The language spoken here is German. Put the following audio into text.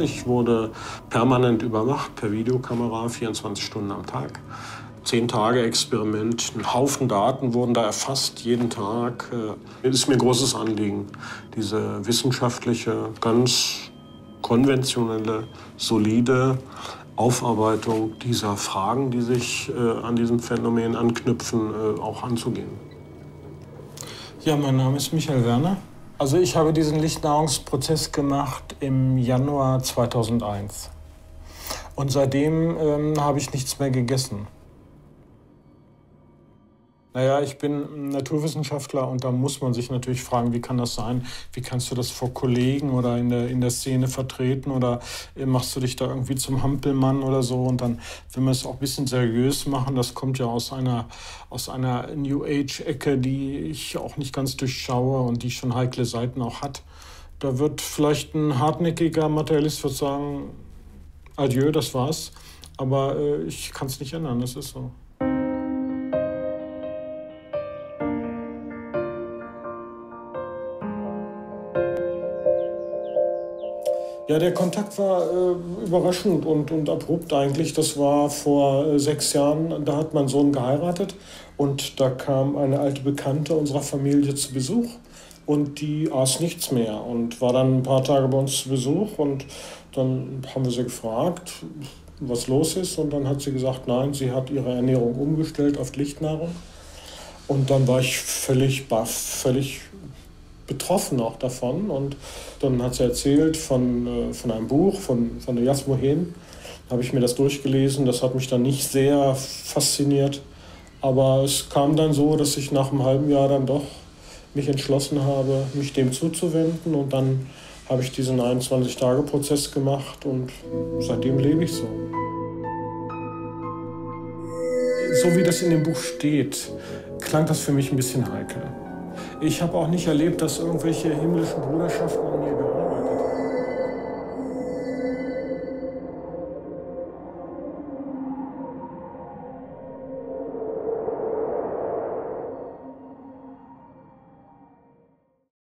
Ich wurde permanent überwacht per Videokamera, 24 Stunden am Tag. Zehn Tage Experiment, ein Haufen Daten wurden da erfasst, jeden Tag. Es ist mir ein großes Anliegen, diese wissenschaftliche, ganz konventionelle, solide Aufarbeitung dieser Fragen, die sich äh, an diesem Phänomen anknüpfen, äh, auch anzugehen. Ja, mein Name ist Michael Werner. Also ich habe diesen Lichtnahrungsprozess gemacht im Januar 2001. Und seitdem ähm, habe ich nichts mehr gegessen. Naja, ich bin Naturwissenschaftler und da muss man sich natürlich fragen, wie kann das sein? Wie kannst du das vor Kollegen oder in der, in der Szene vertreten oder äh, machst du dich da irgendwie zum Hampelmann oder so? Und dann, wenn wir es auch ein bisschen seriös machen, das kommt ja aus einer, aus einer New Age-Ecke, die ich auch nicht ganz durchschaue und die schon heikle Seiten auch hat. Da wird vielleicht ein hartnäckiger Materialist sagen, adieu, das war's. Aber äh, ich kann es nicht ändern, das ist so. Ja, der Kontakt war äh, überraschend und, und abrupt eigentlich. Das war vor äh, sechs Jahren, da hat mein Sohn geheiratet und da kam eine alte Bekannte unserer Familie zu Besuch und die aß nichts mehr und war dann ein paar Tage bei uns zu Besuch und dann haben wir sie gefragt, was los ist und dann hat sie gesagt, nein, sie hat ihre Ernährung umgestellt auf Lichtnahrung. Und dann war ich völlig baff, völlig betroffen auch davon. Und dann hat sie erzählt von, äh, von einem Buch von, von der Jasmohen. Da habe ich mir das durchgelesen. Das hat mich dann nicht sehr fasziniert. Aber es kam dann so, dass ich nach einem halben Jahr dann doch mich entschlossen habe, mich dem zuzuwenden. Und dann habe ich diesen 21-Tage-Prozess gemacht und seitdem lebe ich so. So wie das in dem Buch steht, klang das für mich ein bisschen heikel. Ich habe auch nicht erlebt, dass irgendwelche himmlischen Bruderschaften